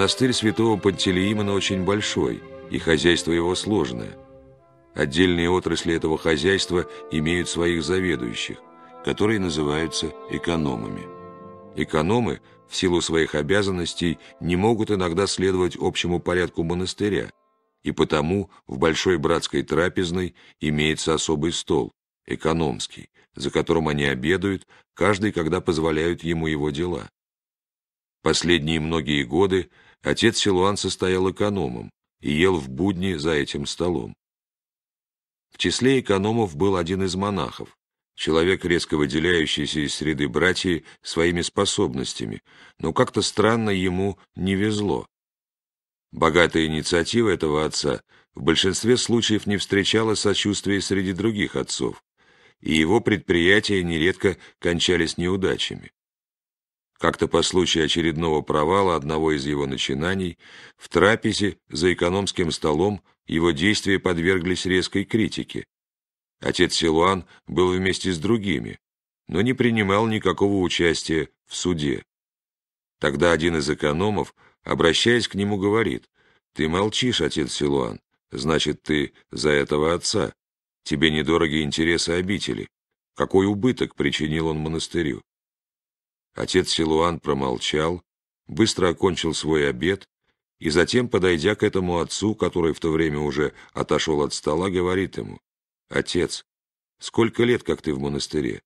Монастырь святого Пантелеимона очень большой, и хозяйство его сложное. Отдельные отрасли этого хозяйства имеют своих заведующих, которые называются экономами. Экономы в силу своих обязанностей не могут иногда следовать общему порядку монастыря, и потому в Большой Братской трапезной имеется особый стол, экономский, за которым они обедают, каждый, когда позволяют ему его дела. Последние многие годы отец Силуан состоял экономом и ел в будни за этим столом. В числе экономов был один из монахов, человек, резко выделяющийся из среды братьев своими способностями, но как-то странно ему не везло. Богатая инициатива этого отца в большинстве случаев не встречала сочувствия среди других отцов, и его предприятия нередко кончались неудачами. Как-то по случаю очередного провала одного из его начинаний, в трапезе за экономским столом его действия подверглись резкой критике. Отец Силуан был вместе с другими, но не принимал никакого участия в суде. Тогда один из экономов, обращаясь к нему, говорит, «Ты молчишь, отец Силуан, значит, ты за этого отца. Тебе недороги интересы обители. Какой убыток причинил он монастырю?» Отец Силуан промолчал, быстро окончил свой обед и затем, подойдя к этому отцу, который в то время уже отошел от стола, говорит ему, «Отец, сколько лет, как ты в монастыре?»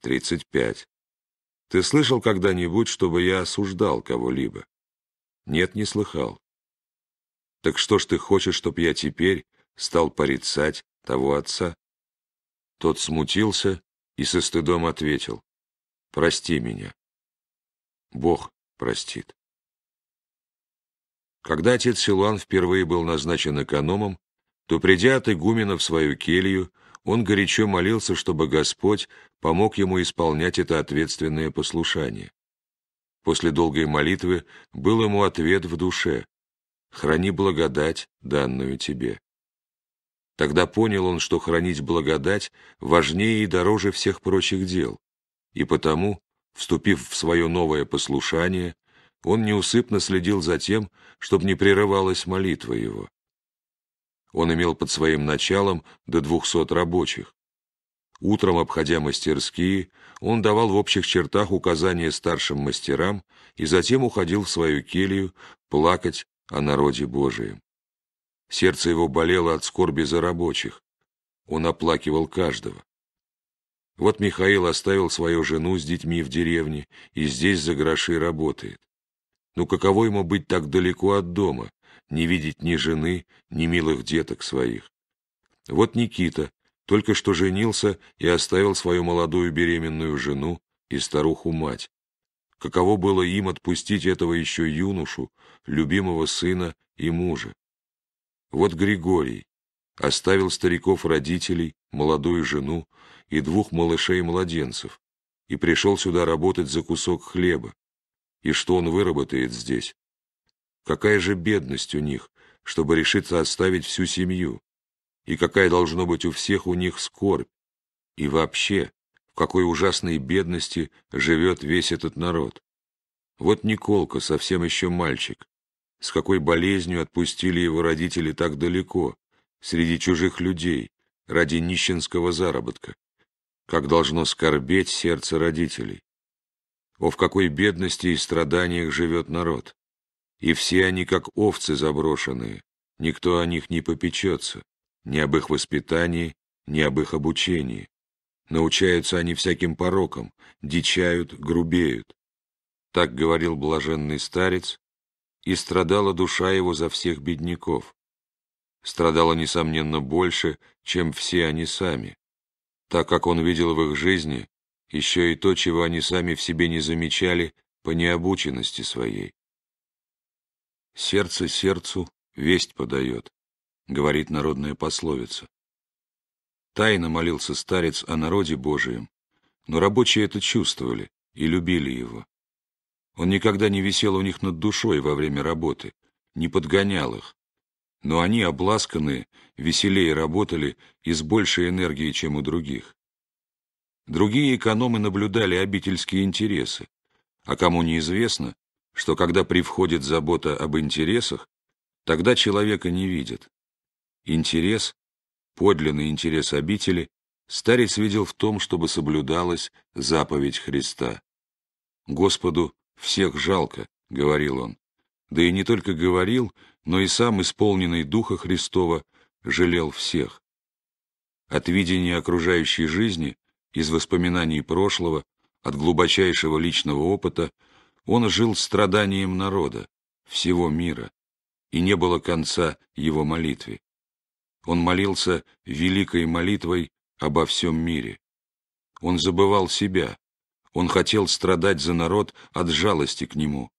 «Тридцать пять». «Ты слышал когда-нибудь, чтобы я осуждал кого-либо?» «Нет, не слыхал». «Так что ж ты хочешь, чтоб я теперь стал порицать того отца?» Тот смутился и со стыдом ответил, «Прости меня». Бог простит. Когда отец Силуан впервые был назначен экономом, то, придя от игумена в свою келью, он горячо молился, чтобы Господь помог ему исполнять это ответственное послушание. После долгой молитвы был ему ответ в душе «Храни благодать, данную тебе». Тогда понял он, что хранить благодать важнее и дороже всех прочих дел, и потому, вступив в свое новое послушание, он неусыпно следил за тем, чтобы не прерывалась молитва его. Он имел под своим началом до двухсот рабочих. Утром, обходя мастерские, он давал в общих чертах указания старшим мастерам и затем уходил в свою келью плакать о народе Божием. Сердце его болело от скорби за рабочих. Он оплакивал каждого. Вот Михаил оставил свою жену с детьми в деревне и здесь за гроши работает. Ну каково ему быть так далеко от дома, не видеть ни жены, ни милых деток своих. Вот Никита только что женился и оставил свою молодую беременную жену и старуху-мать. Каково было им отпустить этого еще юношу, любимого сына и мужа? Вот Григорий оставил стариков родителей, молодую жену и двух малышей-младенцев и пришел сюда работать за кусок хлеба. И что он выработает здесь? Какая же бедность у них, чтобы решиться оставить всю семью? И какая должно быть у всех у них скорбь? И вообще, в какой ужасной бедности живет весь этот народ? Вот Николка, совсем еще мальчик. С какой болезнью отпустили его родители так далеко, среди чужих людей, ради нищенского заработка. Как должно скорбеть сердце родителей. О, в какой бедности и страданиях живет народ и все они как овцы заброшенные, никто о них не попечется, ни об их воспитании, ни об их обучении. Научаются они всяким порокам, дичают, грубеют. Так говорил блаженный старец, и страдала душа его за всех бедняков. Страдала, несомненно, больше, чем все они сами, так как он видел в их жизни еще и то, чего они сами в себе не замечали по необученности своей. «Сердце сердцу весть подает», — говорит народная пословица. Тайно молился старец о народе Божием, но рабочие это чувствовали и любили его. Он никогда не висел у них над душой во время работы, не подгонял их, но они, обласканные, веселее работали и с большей энергией, чем у других. Другие экономы наблюдали обительские интересы, а кому неизвестно, что когда привходит забота об интересах, тогда человека не видят. Интерес, подлинный интерес обители, старец видел в том, чтобы соблюдалась заповедь Христа. «Господу всех жалко», — говорил он, да и не только говорил, но и сам, исполненный Духа Христова, жалел всех. От видения окружающей жизни, из воспоминаний прошлого, от глубочайшего личного опыта, он жил страданием народа, всего мира, и не было конца его молитве. Он молился великой молитвой обо всем мире. Он забывал себя, он хотел страдать за народ от жалости к нему,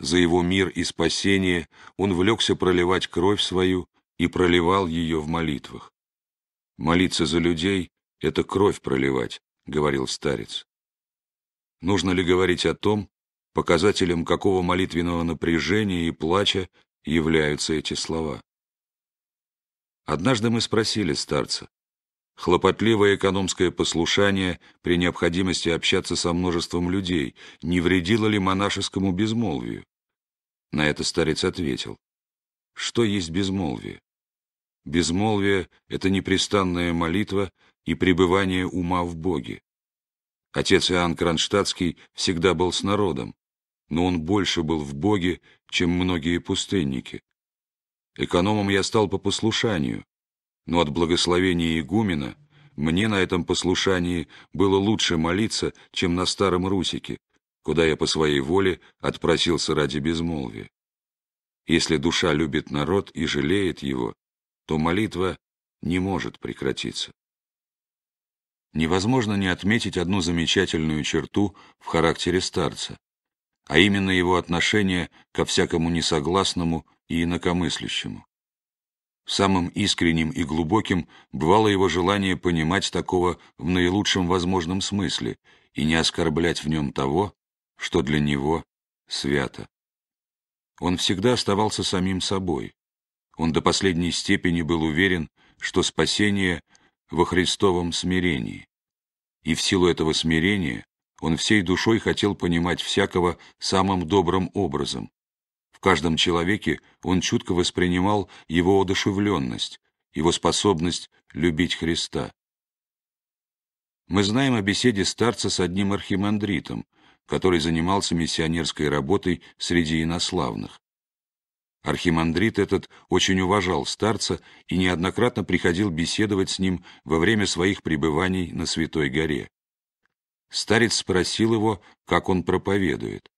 за его мир и спасение он влекся проливать кровь свою и проливал ее в молитвах. «Молиться за людей — это кровь проливать», — говорил старец. Нужно ли говорить о том, показателем какого молитвенного напряжения и плача являются эти слова? Однажды мы спросили старца, хлопотливое экономское послушание при необходимости общаться со множеством людей не вредило ли монашескому безмолвию? На это старец ответил. Что есть безмолвие? Безмолвие — это непрестанная молитва и пребывание ума в Боге. Отец Иоанн Кронштадтский всегда был с народом, но он больше был в Боге, чем многие пустынники. Экономом я стал по послушанию, но от благословения игумена мне на этом послушании было лучше молиться, чем на Старом Русике, куда я по своей воле отпросился ради безмолвия. Если душа любит народ и жалеет его, то молитва не может прекратиться. Невозможно не отметить одну замечательную черту в характере старца, а именно его отношение ко всякому несогласному и инакомыслящему. Самым искренним и глубоким бывало его желание понимать такого в наилучшем возможном смысле и не оскорблять в нем того, что для него свято. Он всегда оставался самим собой. Он до последней степени был уверен, что спасение во Христовом смирении. И в силу этого смирения он всей душой хотел понимать всякого самым добрым образом. В каждом человеке он чутко воспринимал его одушевленность, его способность любить Христа. Мы знаем о беседе старца с одним архимандритом, который занимался миссионерской работой среди инославных. Архимандрит этот очень уважал старца и неоднократно приходил беседовать с ним во время своих пребываний на Святой горе. Старец спросил его, как он проповедует.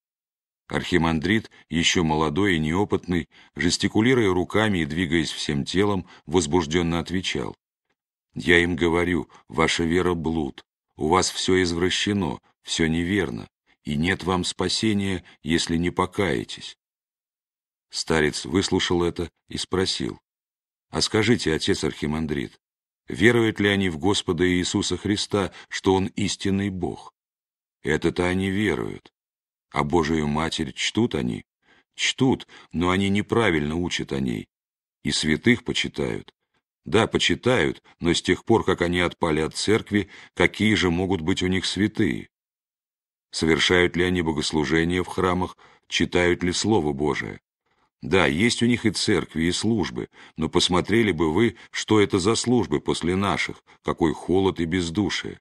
Архимандрит, еще молодой и неопытный, жестикулируя руками и двигаясь всем телом, возбужденно отвечал. «Я им говорю, ваша вера блуд, у вас все извращено, все неверно и нет вам спасения, если не покаетесь». Старец выслушал это и спросил, «А скажите, отец Архимандрит, веруют ли они в Господа Иисуса Христа, что Он истинный Бог? Это-то они веруют. А Божию Матерь чтут они? Чтут, но они неправильно учат о ней. И святых почитают. Да, почитают, но с тех пор, как они отпали от церкви, какие же могут быть у них святые? Совершают ли они богослужения в храмах, читают ли Слово Божие? Да, есть у них и церкви, и службы, но посмотрели бы вы, что это за службы после наших, какой холод и бездушие.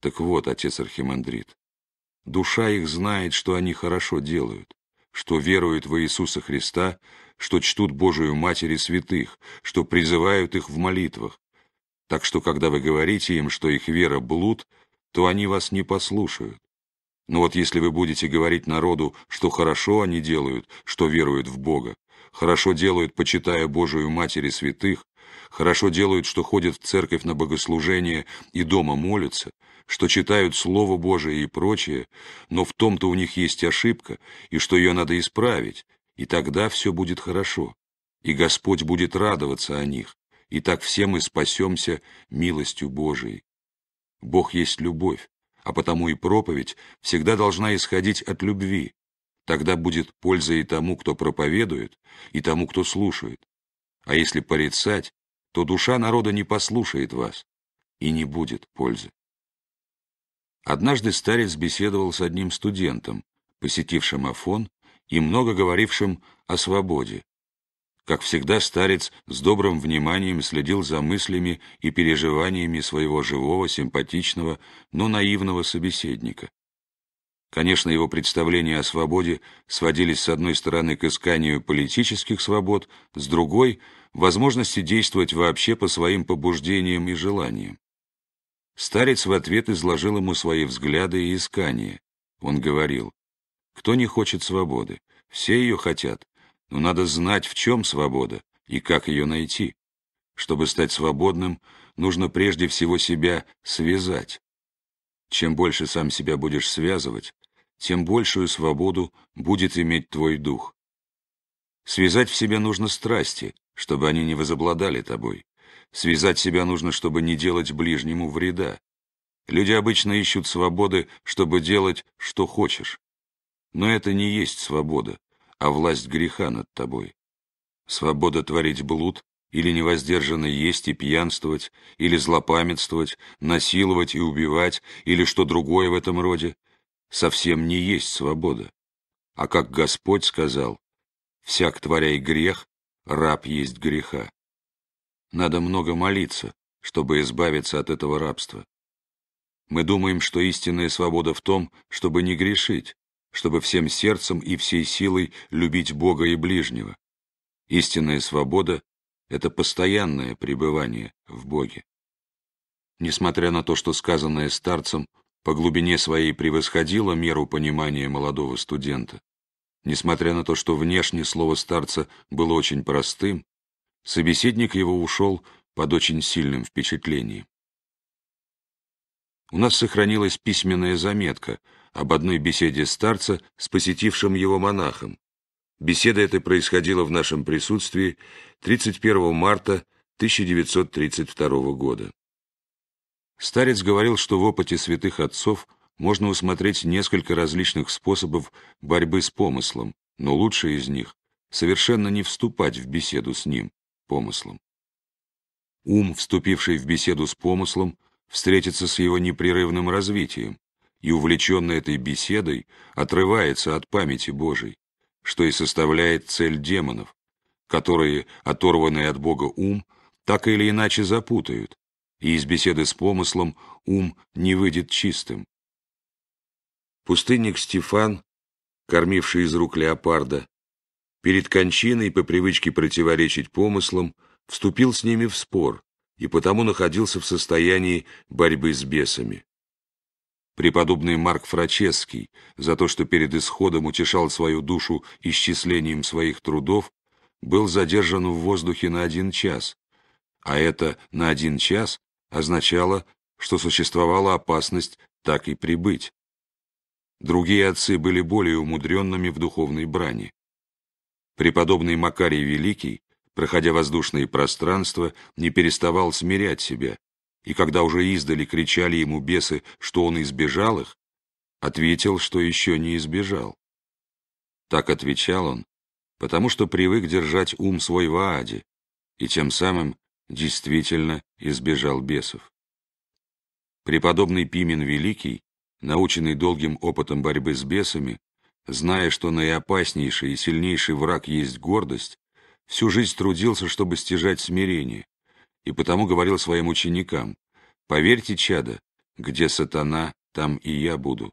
Так вот, отец Архимандрит, душа их знает, что они хорошо делают, что веруют в Иисуса Христа, что чтут Божию Матерь и святых, что призывают их в молитвах. Так что, когда вы говорите им, что их вера блуд, то они вас не послушают. Но вот если вы будете говорить народу, что хорошо они делают, что веруют в Бога, хорошо делают, почитая Божию Матерь и святых, хорошо делают, что ходят в церковь на богослужение и дома молятся, что читают Слово Божие и прочее, но в том-то у них есть ошибка, и что ее надо исправить, и тогда все будет хорошо, и Господь будет радоваться о них, и так все мы спасемся милостью Божией. Бог есть любовь, а потому и проповедь всегда должна исходить от любви. Тогда будет польза и тому, кто проповедует, и тому, кто слушает. А если порицать, то душа народа не послушает вас, и не будет пользы. Однажды старец беседовал с одним студентом, посетившим Афон и много говорившим о свободе. Как всегда, старец с добрым вниманием следил за мыслями и переживаниями своего живого, симпатичного, но наивного собеседника. Конечно, его представления о свободе сводились с одной стороны к исканию политических свобод, с другой — возможности действовать вообще по своим побуждениям и желаниям. Старец в ответ изложил ему свои взгляды и искания. Он говорил, «Кто не хочет свободы? Все ее хотят, но надо знать, в чем свобода и как ее найти. Чтобы стать свободным, нужно прежде всего себя связать. Чем больше сам себя будешь связывать, тем большую свободу будет иметь твой дух. Связать в себе нужно страсти, чтобы они не возобладали тобой. Связать себя нужно, чтобы не делать ближнему вреда. Люди обычно ищут свободы, чтобы делать, что хочешь. Но это не есть свобода, а власть греха над тобой. Свобода творить блуд, или невоздержанно есть и пьянствовать, или злопамятствовать, насиловать и убивать, или что другое в этом роде, совсем не есть свобода. А как Господь сказал, «Всяк творяй грех, раб есть греха». Надо много молиться, чтобы избавиться от этого рабства. Мы думаем, что истинная свобода в том, чтобы не грешить, чтобы всем сердцем и всей силой любить Бога и ближнего. Истинная свобода — это постоянное пребывание в Боге. Несмотря на то, что сказанное старцем по глубине своей превосходило меру понимания молодого студента, несмотря на то, что внешне слово старца было очень простым, Собеседник его ушел под очень сильным впечатлением. У нас сохранилась письменная заметка об одной беседе старца с посетившим его монахом. Беседа эта происходила в нашем присутствии 31 марта 1932 года. Старец говорил, что в опыте святых отцов можно усмотреть несколько различных способов борьбы с помыслом, но лучший из них — совершенно не вступать в беседу с ним, помыслом. Ум, вступивший в беседу с помыслом, встретится с его непрерывным развитием и, увлеченный этой беседой, отрывается от памяти Божией, что и составляет цель демонов, которые, оторванный от Бога ум, так или иначе запутают, и из беседы с помыслом ум не выйдет чистым. Пустынник Стефан, кормивший из рук леопарда, перед кончиной, по привычке противоречить помыслам, вступил с ними в спор и потому находился в состоянии борьбы с бесами. Преподобный Марк Фраческий за то, что перед исходом утешал свою душу исчислением своих трудов, был задержан в воздухе на один час, а это на один час означало, что существовала опасность так и прибыть. Другие отцы были более умудренными в духовной брани. Преподобный Макарий Великий, проходя воздушные пространства, не переставал смирять себя, и когда уже издали кричали ему бесы, что он избежал их, ответил, что еще не избежал. Так отвечал он, потому что привык держать ум свой в ааде, и тем самым действительно избежал бесов. Преподобный Пимен Великий, наученный долгим опытом борьбы с бесами, Зная, что наиопаснейший и сильнейший враг есть гордость, всю жизнь трудился, чтобы стяжать смирение, и потому говорил своим ученикам, «Поверьте, чада, где сатана, там и я буду».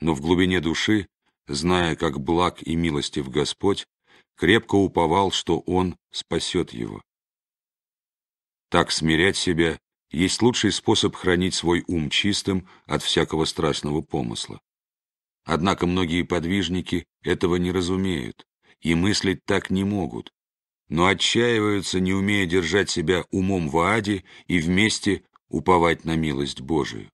Но в глубине души, зная, как благ и милостив Господь, крепко уповал, что Он спасет его. Так смирять себя есть лучший способ хранить свой ум чистым от всякого страшного помысла. Однако многие подвижники этого не разумеют и мыслить так не могут, но отчаиваются, не умея держать себя умом в аде и вместе уповать на милость Божию.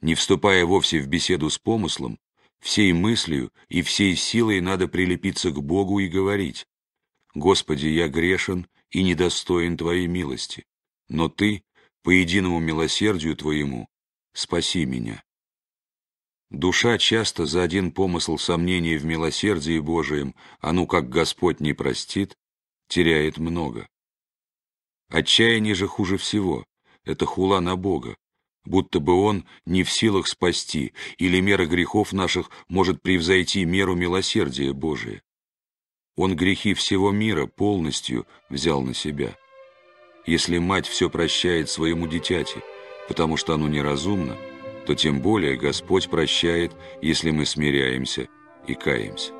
Не вступая вовсе в беседу с помыслом, всей мыслью и всей силой надо прилепиться к Богу и говорить, «Господи, я грешен и недостоин Твоей милости, но Ты, по единому милосердию Твоему, спаси меня». Душа часто за один помысл сомнений в милосердии Божием, а ну как Господь не простит, теряет много. Отчаяние же хуже всего, это хула на Бога, будто бы Он не в силах спасти, или мера грехов наших может превзойти меру милосердия Божия. Он грехи всего мира полностью взял на себя. Если мать все прощает своему дитяти, потому что оно неразумно, то тем более Господь прощает, если мы смиряемся и каемся.